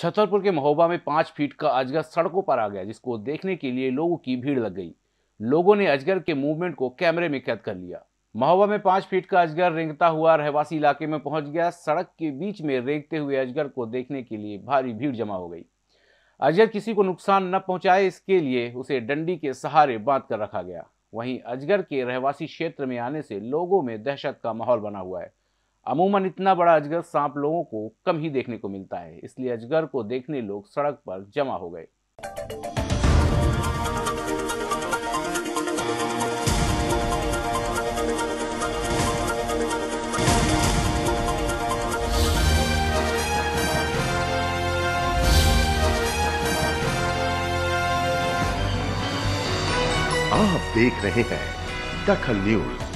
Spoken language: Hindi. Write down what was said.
छतरपुर के महोबा में पाँच फीट का अजगर सड़कों पर आ गया, जिसको देखने के लिए लोगों की भीड़ लग गई। लोगों ने अजगर के मूवमेंट को कैमरे में कैद कर लिया। महोबा में पाँच फीट का अजगर रेंगता हुआ रहवासी इलाके में पहुँच गया। सड़क के बीच में रेंगते हुए अजगर को देखने के लिए भारी भीड़ जमा हो गई। अजगर किसी को नुकसान न पहुँचाए, इसके लिए उसे डंडी के सहारे बाँध कर रखा गया। वहीं अजगर के रहवासी क्षेत्र में आने से लोगों में दहशत का माहौल बना हुआ है। अमूमन इतना बड़ा अजगर सांप लोगों को कम ही देखने को मिलता है, इसलिए अजगर को देखने लोग सड़क पर जमा हो गए। आप देख रहे हैं दखल न्यूज़।